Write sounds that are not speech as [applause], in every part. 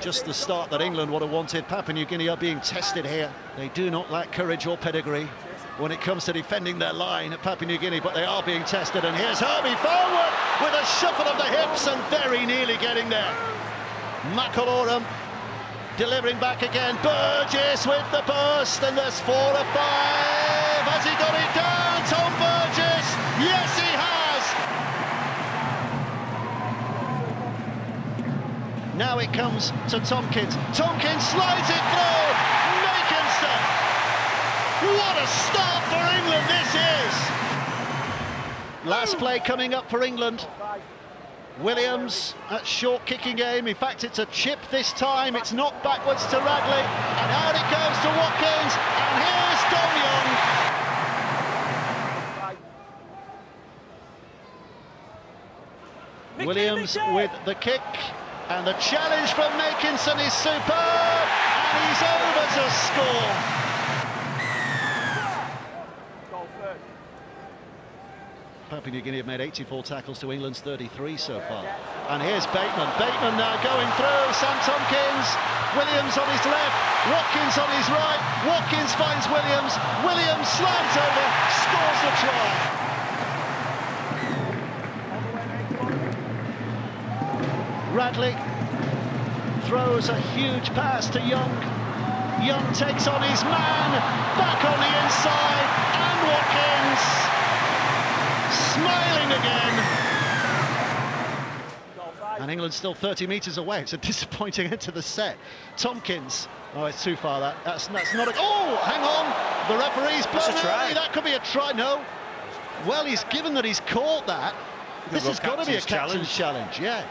just the start that England would have wanted. Papua New Guinea are being tested here. They do not lack courage or pedigree when it comes to defending their line at Papua New Guinea, but they are being tested. And here's Herbie Farnworth with a shuffle of the hips and very nearly getting there. McIlorum delivering back again. Burgess with the burst, and there's four or five. Has he got it down? Tom Burgess. Now it comes to Tomkins. Tomkins slides it through. Makinson. What a start for England this is. Last play coming up for England. Williams at short kicking game. In fact, it's a chip this time. It's knocked backwards to Radley. And out it goes to Watkins. And here's Dom Young. Williams with the kick. And the challenge from Makinson is superb. And he's over to score. Papua New Guinea have made 84 tackles to England's 33 so far. And here's Bateman. Bateman now going through. Sam Tomkins. Williams on his left. Watkins on his right. Watkins finds Williams. Williams slides over. Scores the try. Radley throws a huge pass to Young. Young takes on his man. Back on the inside. And Watkins smiling again. And England's still 30 metres away. It's a [laughs] disappointing end to the set. Tomkins. Oh, it's too far. That that's that's not a. Oh, hang on. The referee's blown try. That could be a try. No. Well, he's given that he's caught that. This has got to be a captain's challenge. challenge. Yeah.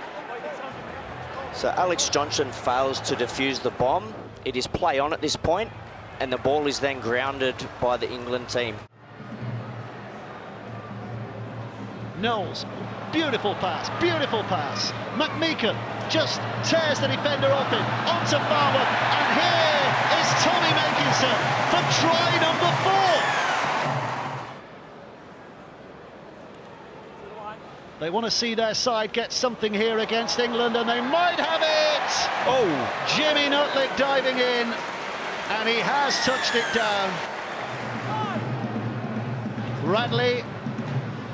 So Alex Johnston fails to defuse the bomb. It is play on at this point, and the ball is then grounded by the England team. Knowles, beautiful pass, beautiful pass. McMeeken just tears the defender off him, onto Farmer, and here is Tommy Makinson for try number They want to see their side get something here against England, and they might have it! Oh, Jimmy Ngutlik diving in, and he has touched it down. Radley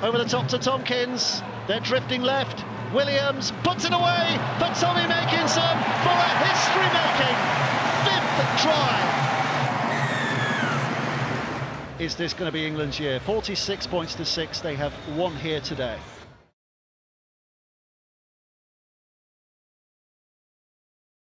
over the top to Tomkins. They're drifting left. Williams puts it away for Tommy Makinson for a history-making fifth try. Is this going to be England's year? 46 points to six. They have won here today.